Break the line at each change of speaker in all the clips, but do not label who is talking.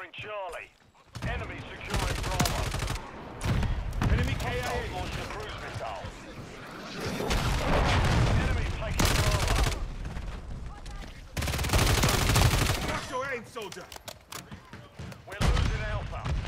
securing Charlie. Enemy securing Bravo.
Enemy KO.
launched a cruise missile. Enemy taking Bravo.
Watch your aim, soldier.
We're losing Alpha.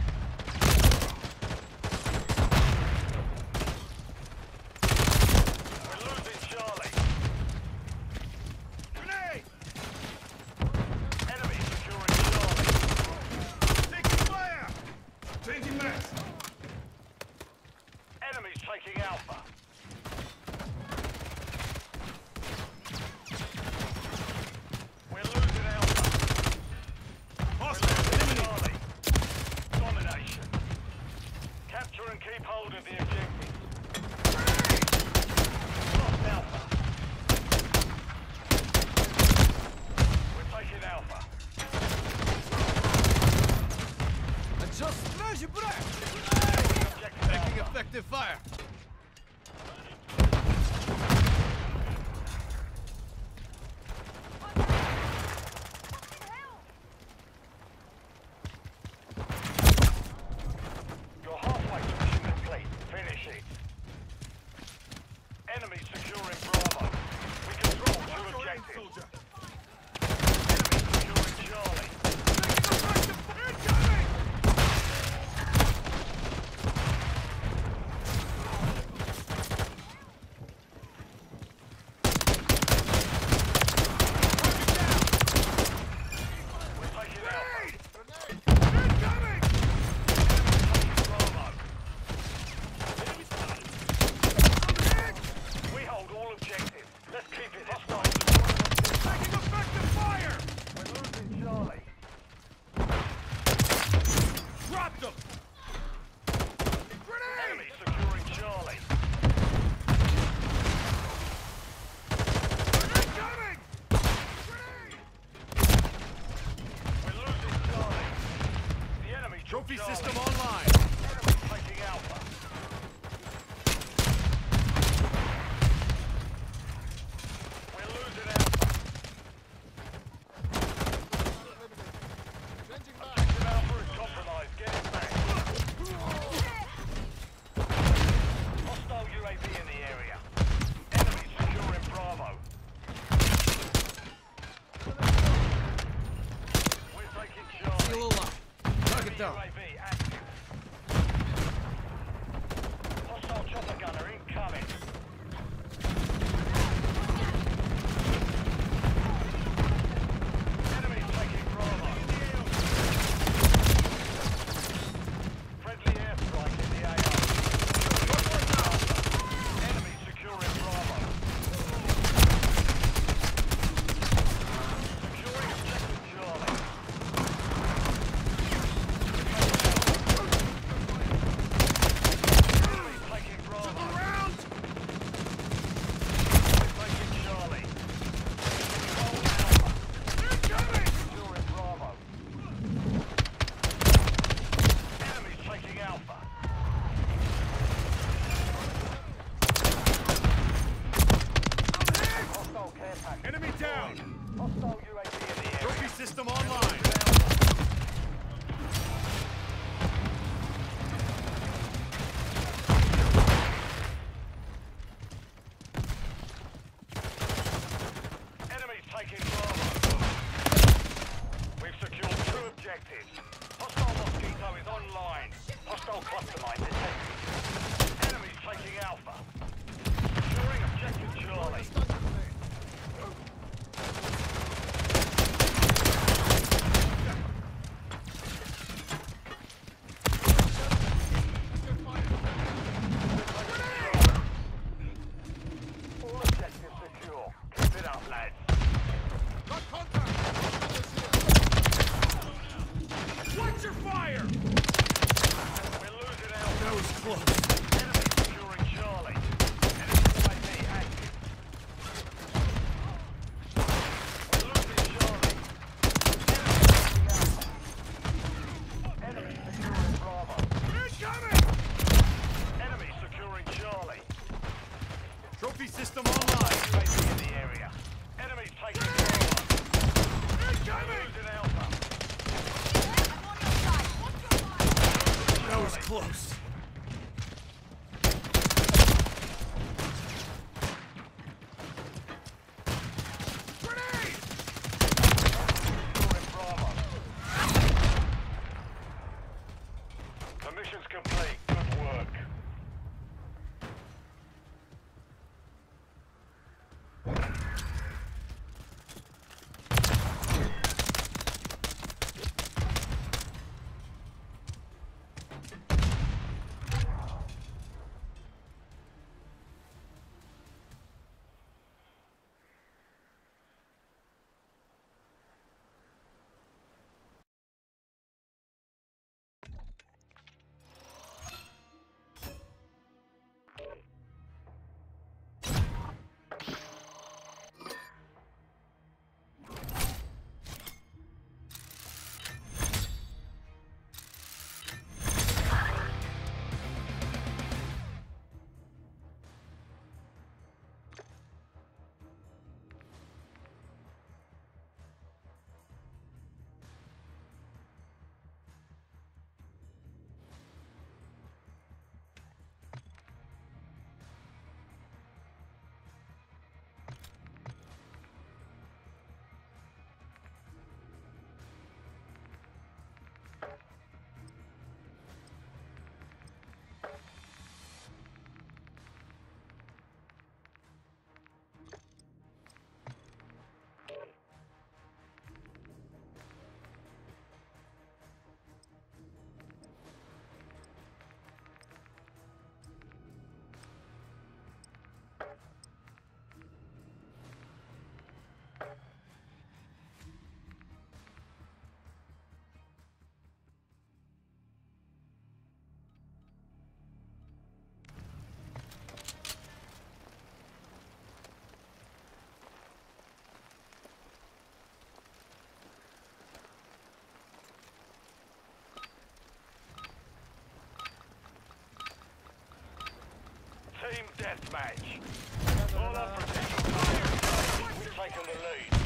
Team deathmatch. All our protection fire. We've taken the lead.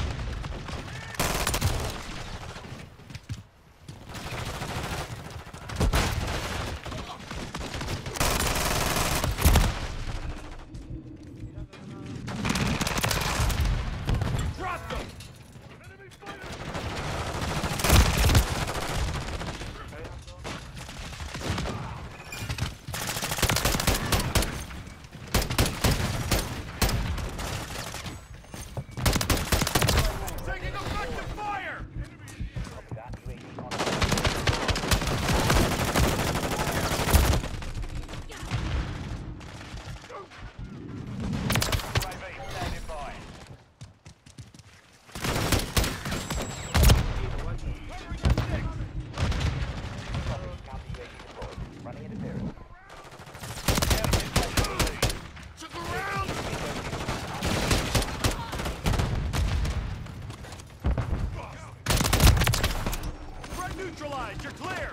neutralized. You're clear.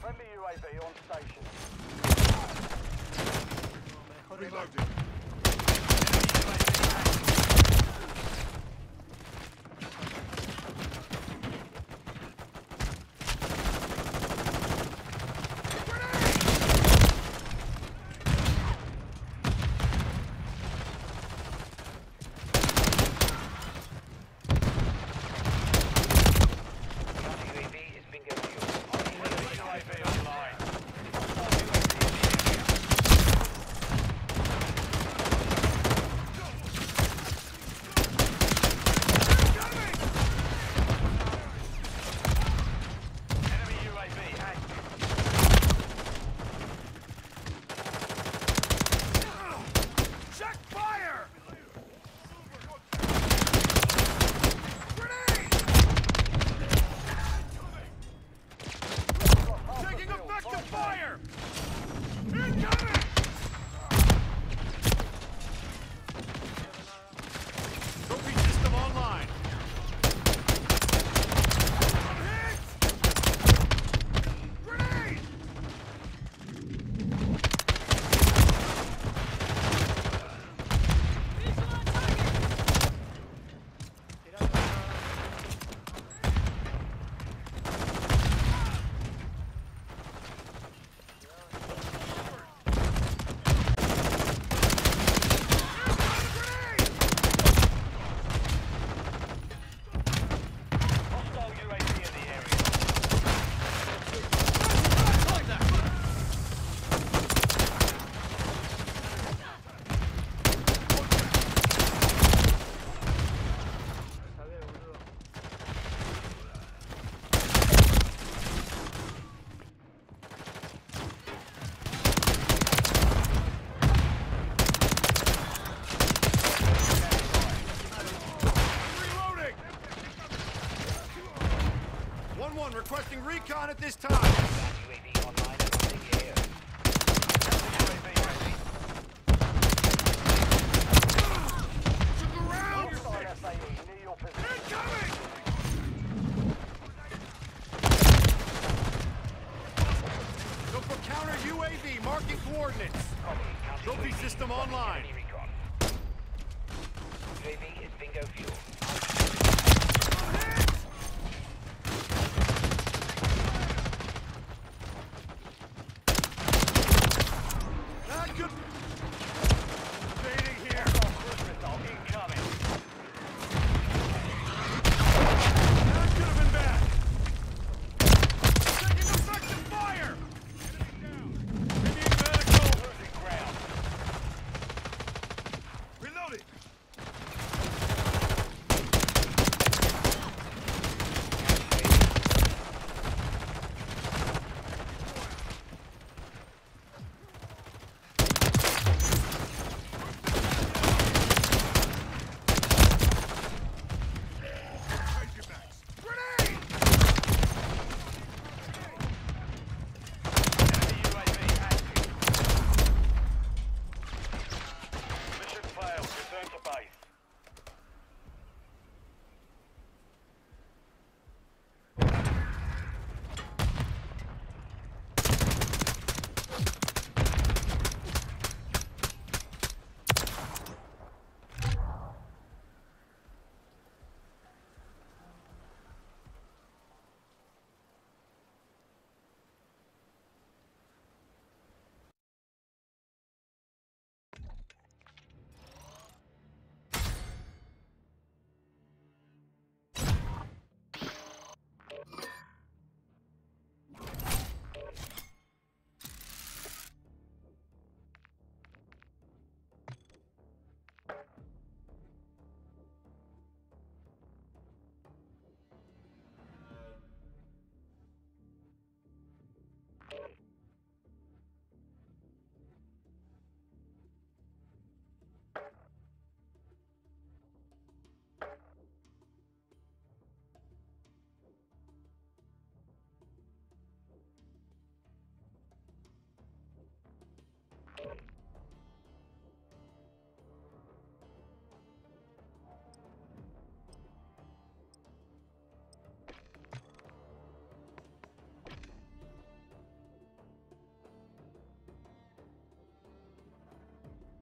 Friendly UAV on station.
Reloading.